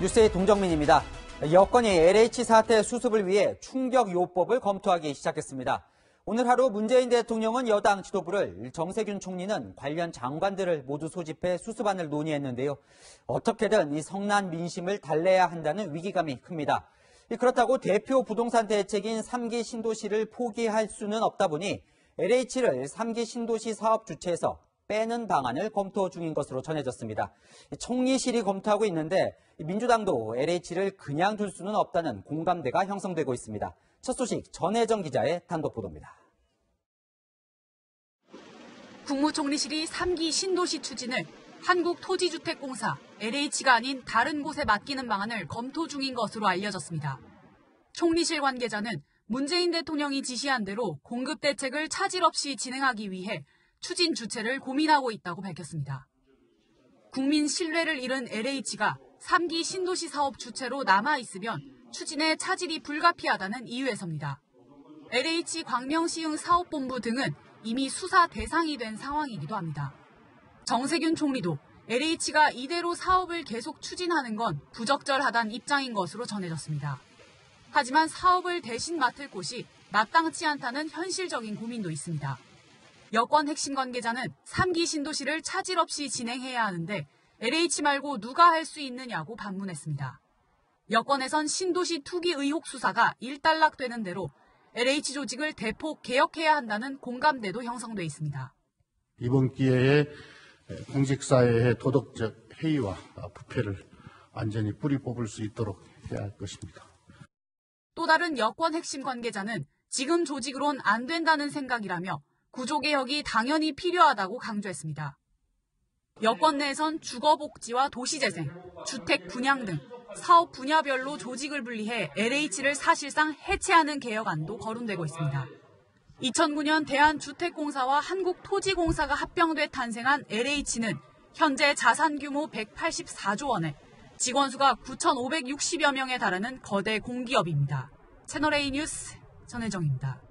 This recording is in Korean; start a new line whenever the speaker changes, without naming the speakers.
뉴스의 동정민입니다. 여권이 LH 사태 수습을 위해 충격 요법을 검토하기 시작했습니다. 오늘 하루 문재인 대통령은 여당 지도부를 정세균 총리는 관련 장관들을 모두 소집해 수습안을 논의했는데요. 어떻게든 이 성난 민심을 달래야 한다는 위기감이 큽니다. 그렇다고 대표 부동산 대책인 3기 신도시를 포기할 수는 없다 보니 LH를 3기 신도시 사업 주체에서 빼는 방안을 검토 중인 것으로 전해졌습니다. 총리실이 검토하고 있는데 민주당도 LH를 그냥 둘 수는 없다는 공감대가 형성되고 있습니다. 첫 소식 전혜정 기자의 단독 보도입니다.
국무총리실이 3기 신도시 추진을 한국토지주택공사 LH가 아닌 다른 곳에 맡기는 방안을 검토 중인 것으로 알려졌습니다. 총리실 관계자는 문재인 대통령이 지시한 대로 공급 대책을 차질 없이 진행하기 위해 추진 주체를 고민하고 있다고 밝혔습니다. 국민 신뢰를 잃은 LH가 3기 신도시 사업 주체로 남아 있으면 추진에 차질이 불가피하다는 이유에서입니다. LH 광명시흥 사업본부 등은 이미 수사 대상이 된 상황이기도 합니다. 정세균 총리도 LH가 이대로 사업을 계속 추진하는 건 부적절하다는 입장인 것으로 전해졌습니다. 하지만 사업을 대신 맡을 곳이 마땅치 않다는 현실적인 고민도 있습니다. 여권 핵심 관계자는 3기 신도시를 차질 없이 진행해야 하는데 LH 말고 누가 할 수 있느냐고 반문했습니다. 여권에선 신도시 투기 의혹 수사가 일단락되는 대로 LH 조직을 대폭 개혁해야 한다는 공감대도 형성돼 있습니다.
이번 기회에 공직사회의 도덕적 해이와 부패를 완전히 뿌리 뽑을 수 있도록 해야 할 것입니다.
또 다른 여권 핵심 관계자는 지금 조직으론 안 된다는 생각이라며 구조개혁이 당연히 필요하다고 강조했습니다. 여권 내에선 주거복지와 도시재생, 주택 분양 등 사업 분야별로 조직을 분리해 LH를 사실상 해체하는 개혁안도 거론되고 있습니다. 2009년 대한주택공사와 한국토지공사가 합병돼 탄생한 LH는 현재 자산 규모 184조 원에 직원 수가 9,560여 명에 달하는 거대 공기업입니다. 채널A 뉴스 전혜정입니다.